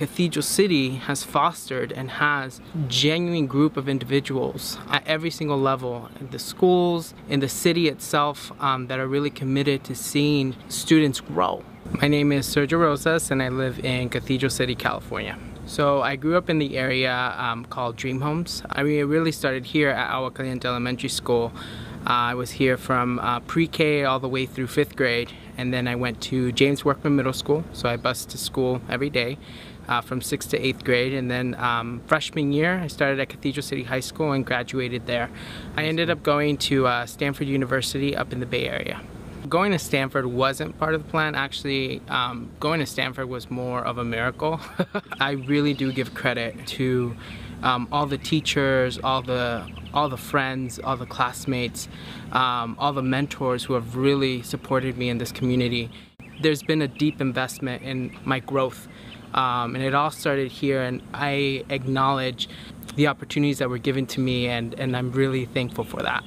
Cathedral City has fostered and has genuine group of individuals at every single level, in the schools, in the city itself, um, that are really committed to seeing students grow. My name is Sergio Rosas and I live in Cathedral City, California. So I grew up in the area um, called Dream Homes. I mean, really started here at Agua Caliente Elementary School. Uh, I was here from uh, pre-K all the way through fifth grade and then I went to James Workman Middle School so I bused to school every day uh, from 6th to 8th grade and then um, freshman year I started at Cathedral City High School and graduated there. I ended up going to Stanford University up in the Bay Area. Going to Stanford wasn't part of the plan. Actually, um, going to Stanford was more of a miracle. I really do give credit to um, all the teachers, all the all the friends, all the classmates, um, all the mentors who have really supported me in this community. There's been a deep investment in my growth um, and it all started here and I acknowledge the opportunities that were given to me and, and I'm really thankful for that.